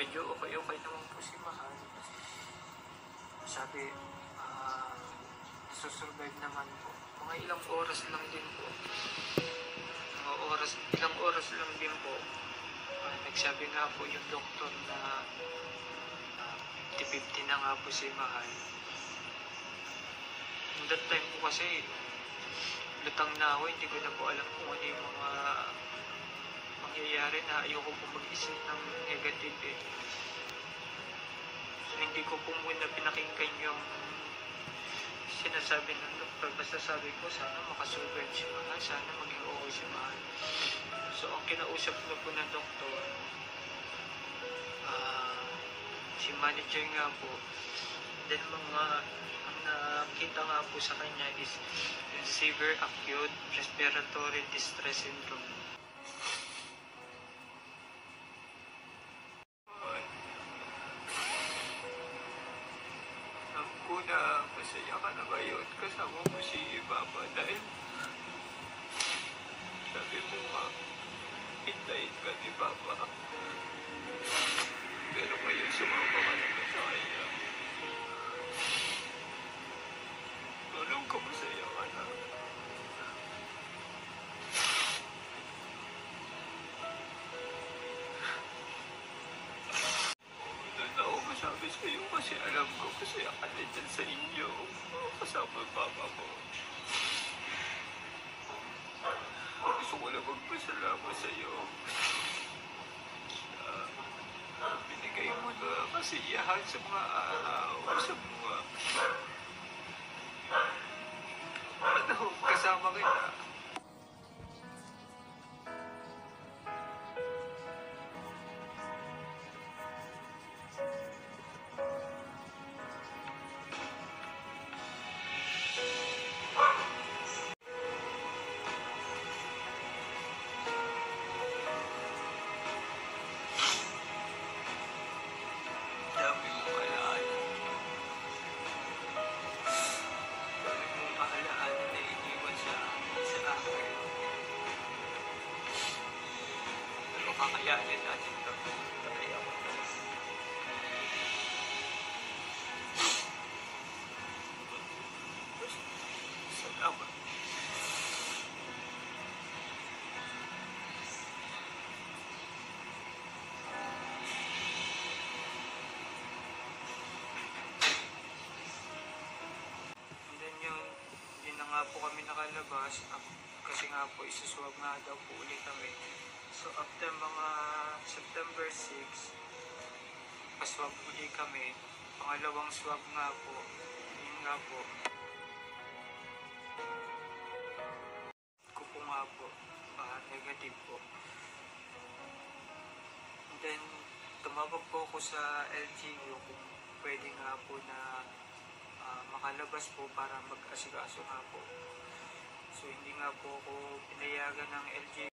medyo okay-okay naman po si Mahal. Sabi, ah, susurvive naman po. Mga ilang oras lang din po. Mga oras, ilang oras lang din po. Ah, nagsabi nga po yung doktor na ah, 50-50 na nga po si Mahal. At that time po kasi, lutang na ako, hindi ko na po alam kung ano yung mga mangyayari na ayoko po mag-isip ng negative eh. So, hindi ko po muna pinakinggan yung sinasabi ng doktor. Basta sabi ko, sana makasurvive si Mahal, sana maging okay si Mahal. So, ang kinausap na po ng doktor, ah, si manager nga po, then mga, ang nakita nga po sa kanya is severe acute respiratory distress syndrome. Alam ko na masaya ka na ngayon kasama mo si Mama dahil sabi mo iyo kasi alam ko masaya ka na dyan sa inyo. Kasama papa mo. Gusto ko lang magpasalamat sa iyo. Ah, binigay mo na kasiyahan sa mga araw, sa mga... Ano, kasama kita. Kakayanin natin ito. Kaya ko ito. Salamat. Na po kami nakalabas kasi nga po isuswag nga daw po ulit kami. So after mga September 6, paswag uli kami. Pangalawang swab nga po. Yun nga po. Ko po nga po. ah, negative po. And then, tumawag po ako sa LGU kung pwede nga po na ah, makalabas po para mag-asikaso nga po. So hindi nga po ako pinayagan ng LGU